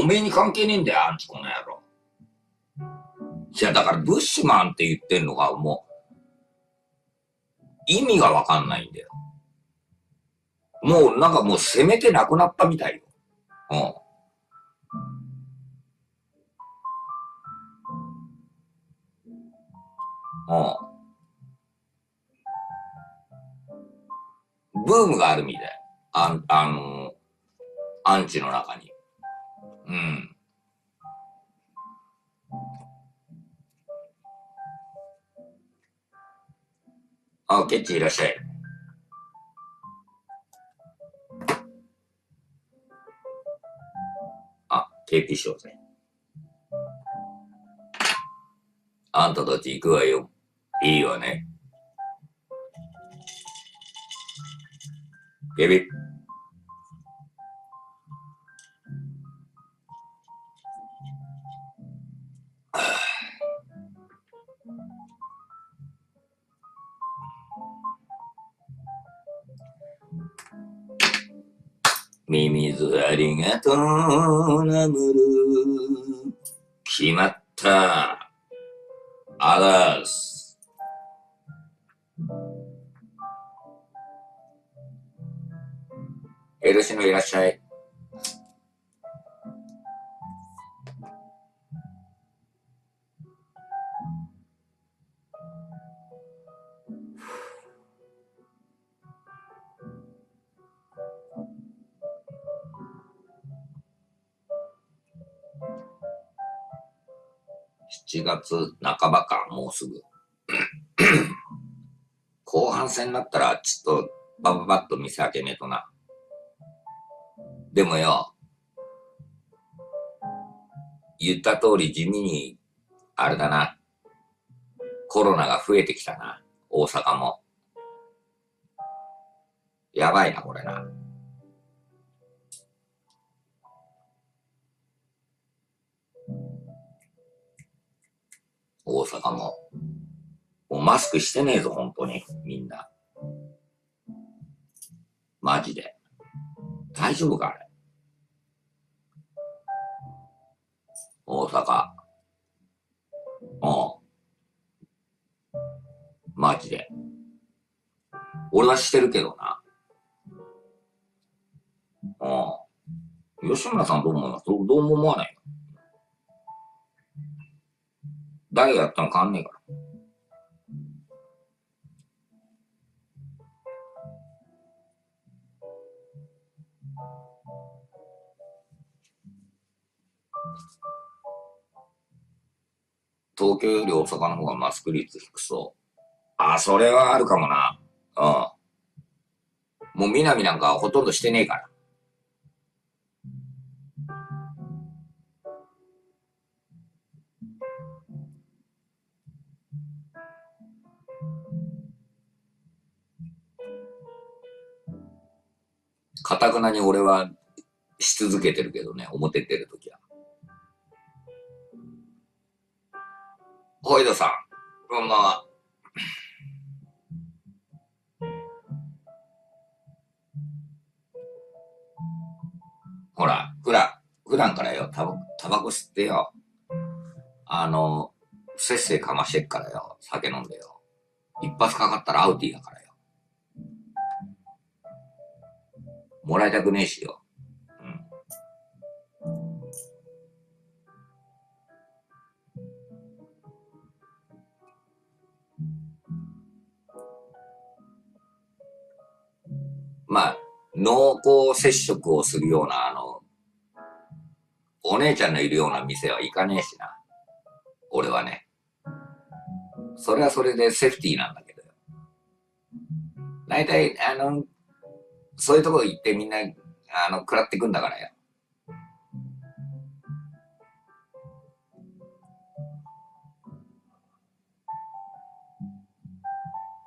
おめえに関係ねえんだよ、アンチこの野郎。いや、だからブッシュマンって言ってんのがもう、意味がわかんないんだよ。もうなんかもう攻めてなくなったみたいよ。うん。うん。ブームがあるみたい。あ、あの、アンチの中に。うん。あ、ケッチいらっしゃい。あ、KP しようぜ。あんたたち行くわよ。いいわね。ケビ。とうナムル。決まった。あらす。エルシのいらっしゃい。月半ばか、もうすぐ。後半戦になったら、ちょっと、バババッと店開けねえとな。でもよ、言った通り地味に、あれだな。コロナが増えてきたな。大阪も。やばいな、これな。大阪も。もうマスクしてねえぞ、本当に。みんな。マジで。大丈夫かあれ。大阪。うん。マジで。俺はしてるけどな。うん。吉村さんどう思いますどうも思わない誰がやったの変わんねえから。東京より大阪の方がマスク率低そう。あ、それはあるかもな。うん。もう南なんかほとんどしてねえから。かたくなに俺はし続けてるけどね、表出るときは。ホイドさん、こんばんは。ほら、普段、普段からよ、タバタバコ吸ってよ。あの、せっせいかましてっからよ、酒飲んでよ。一発かかったらアウティだからもらいたくねえしよ。うん。まあ、濃厚接触をするような、あの、お姉ちゃんのいるような店は行かねえしな。俺はね。それはそれでセーフティーなんだけどよ。大体、あの、そういうところ行ってみんな、あの、食らってくんだからよ。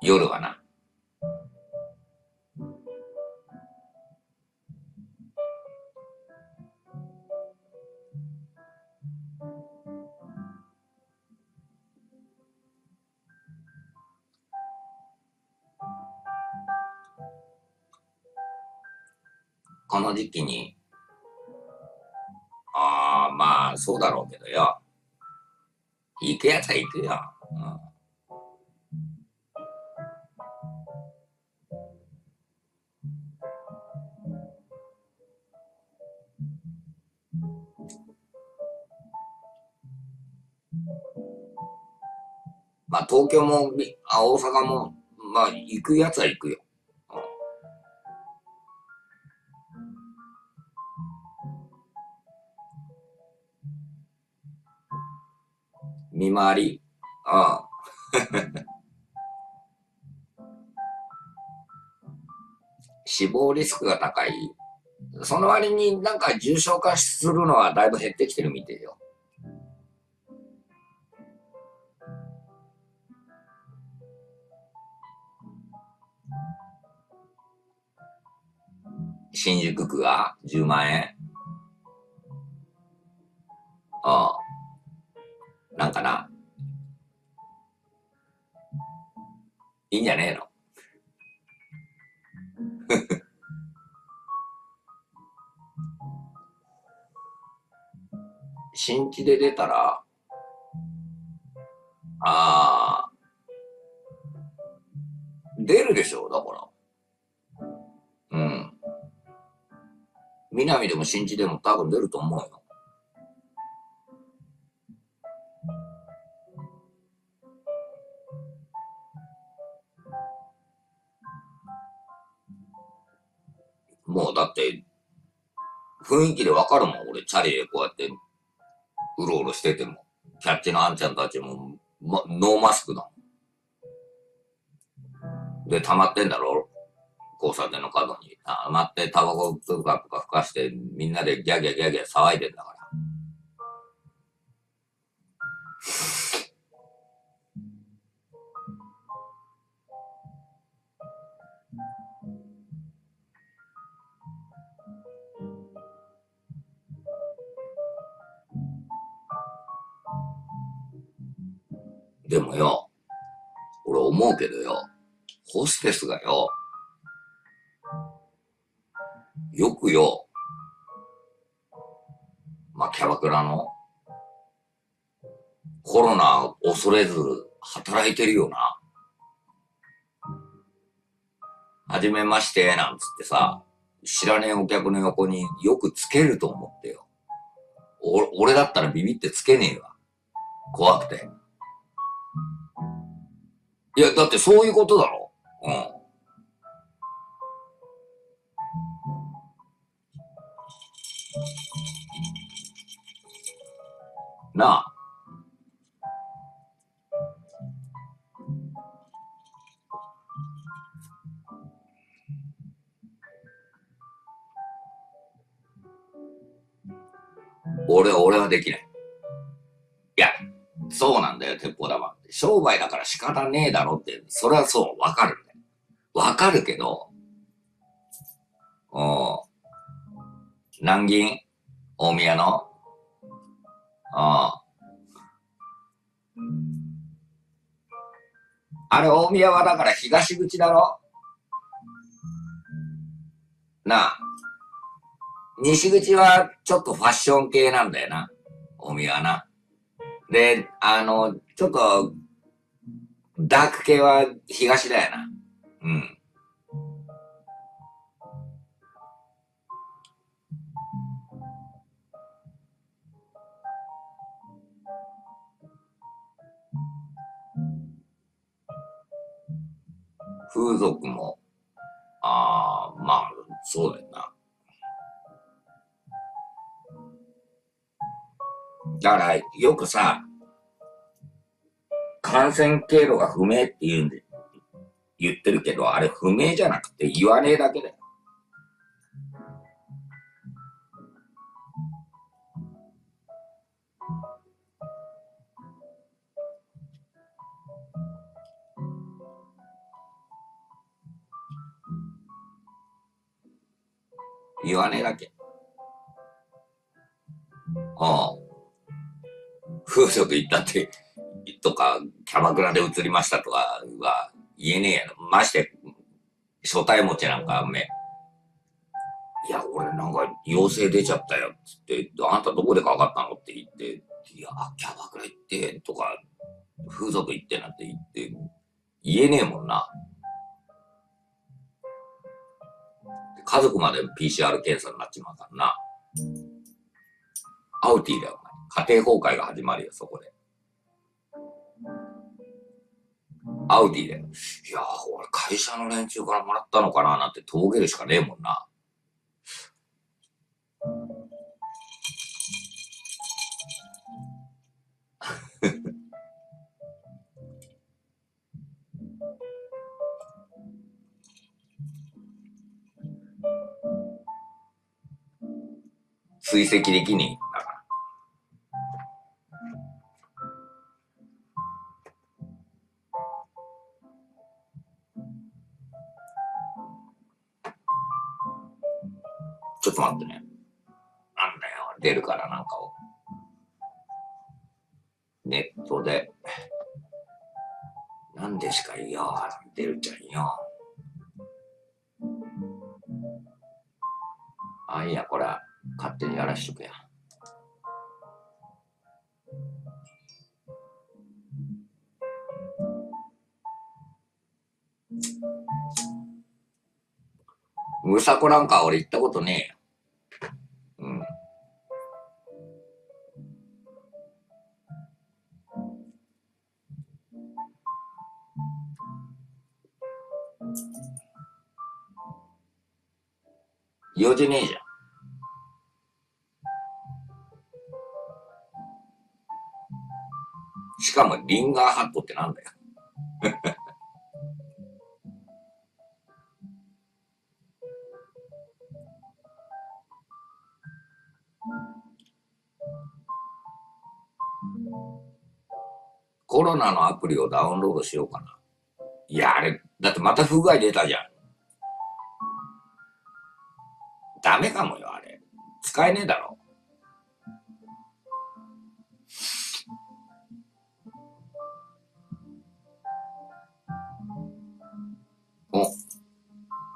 夜はな。この時期に、ああ、まあそうだろうけどよ。行くやつは行くよ。うんまあ、東京も、あ、大阪も、まあ、行くやつは行くよ。回りああ。死亡リスクが高い。その割になんか重症化するのはだいぶ減ってきてるみてよ。新宿区が10万円。いいんじゃねえの？新地で出たら、ああ、出るでしょだから。うん。南でも新地でも多分出ると思うよ。雰囲気でわかるもん。俺、チャリでこうやって、うろうろしてても。キャッチのあんちゃんたちも、ま、ノーマスクだもん。で、溜まってんだろ？交差点の角に。溜まってタバコとかとか吹かして、みんなでギャギャギャギャ騒いでんだから。でもよ、俺思うけどよ、ホステスがよ、よくよ、まあ、キャバクラの、コロナ恐れず働いてるよな。はじめまして、なんつってさ、知らねえお客の横によくつけると思ってよ。お、俺だったらビビってつけねえわ。怖くて。いや、だってそういうことだろ。うん。なあ。俺は、俺はできない。いや、そうなんだよ、鉄砲玉。商売だから仕方ねえだろって、それはそう、わかるんだよ。わかるけど、うん。南銀大宮のああれ、大宮はだから東口だろ？なあ。西口はちょっとファッション系なんだよな。大宮はな。で、あの、ちょっと、ダーク系は東だよな。うん。風俗も、ああ、まあ、そうだよな。だから、よくさ、感染経路が不明って言うんで、言ってるけど、あれ不明じゃなくて言わねえだけだよ。言わねえだけ。ああ。風俗行ったって、とか、キャバクラで移りましたとかは言えねえやろ。まして、初対持ちなんかめ。いや、俺なんか陽性出ちゃったよっつって、あんたどこでかかったのって言って、いや、キャバクラ行って、とか、風俗行ってなんて言って、言えねえもんな。家族まで PCR 検査になっちまうからな。アウティだよ、お前家庭崩壊が始まるよ、そこで。アウディで。いやー、俺会社の連中からもらったのかななんてとぼけるしかねえもんな。追跡できねえ。だから。ちょっと待ってね。なんだよ、出るからなんかを。ネットで。なんでしか？いいよ、出るちゃんよ。あ、いいや、これは勝手にやらしとくや。むさこなんか俺行ったことねえよ。用事ねえじゃん。しかもリンガーハットってなんだよ。コロナのアプリをダウンロードしようかな。いや、あれ、だってまた不具合出たじゃん。ダメかもよ、あれ。使えねえだろ。お、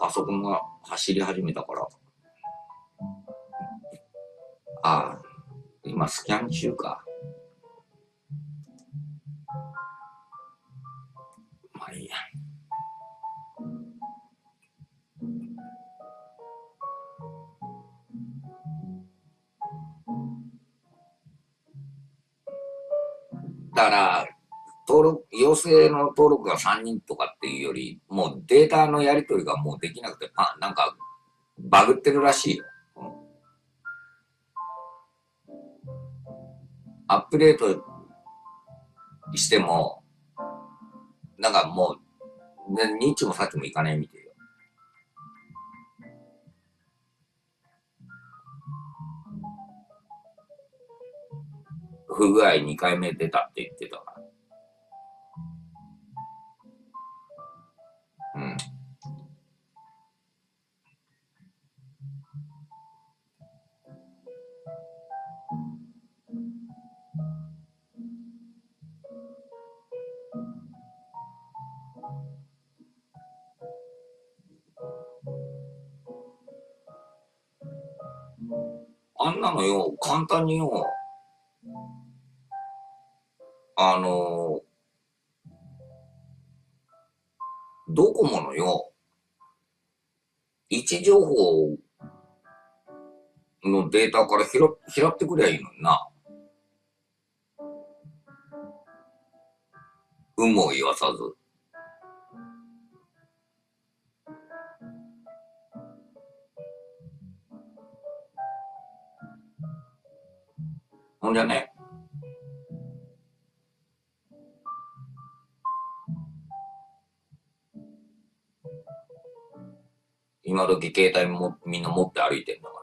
パソコンが走り始めたから。ああ、今スキャン中か。だから、登録、陽性の登録が3人とかっていうより、もうデータのやり取りがもうできなくて、パなんか、バグってるらしいよ。うんアップデートしても、なんかもう、ね、ニッチもさっきもいかないみたい不具合2回目出たって言ってたから。うん。あんなのよ、簡単によ、のデータから拾拾ってくりゃいいのにな。有無を言わさず。ほんじゃね、今時携帯もみんな持って歩いてんだ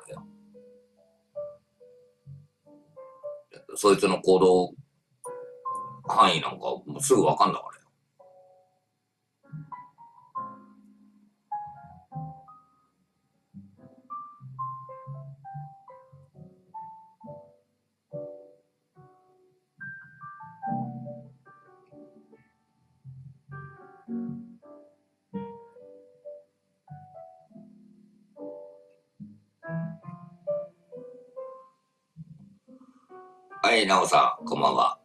そいつの行動範囲なんかもうすぐわかんだから。い、なおさん、こんばんは。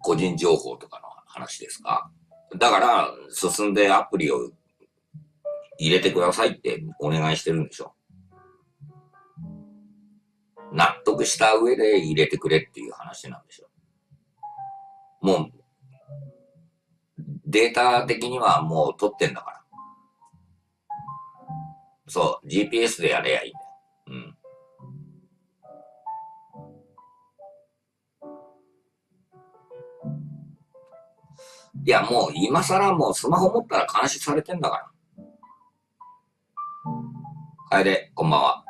個人情報とかの話ですか？だから、進んでアプリを入れてくださいってお願いしてるんでしょ。納得した上で入れてくれっていう話なんデータ的にはもう取ってんだから。そう、GPS でやれやいいんだよ。うん。いや、もう今更もうスマホ持ったら監視されてんだから。楓、こんばんは。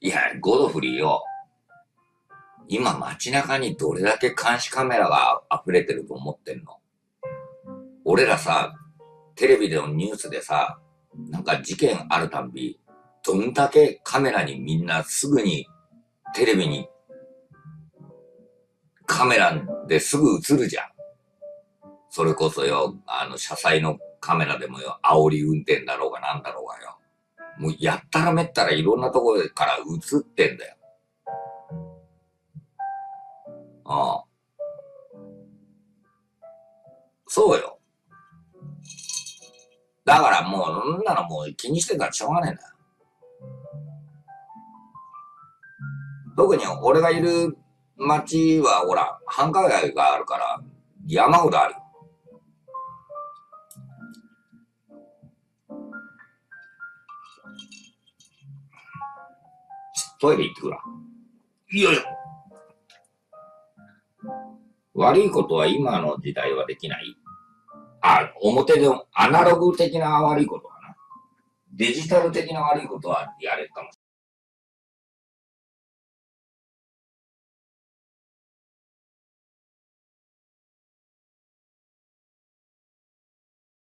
いや、ゴドフリーよ。今街中にどれだけ監視カメラが溢れてると思ってんの？俺らさ、テレビでのニュースでさ、なんか事件あるたんび、どんだけカメラにみんなすぐにテレビにカメラですぐ映るじゃん。それこそよ、あの、車載のカメラでもよ、煽り運転だろうがなんだろうがよ。もうやったらめったらいろんなところから映ってんだよ。ああ。そうよ。だからもう、そんなのもう気にしてたらしょうがねえんだよ。特に俺がいる町は、ほら、繁華街があるから、山ほどある。トイレ行ってくら。よいしょ。悪いことは今の時代はできないあ、表でアナログ的な悪いことはな。デジタル的な悪いことはやれるかも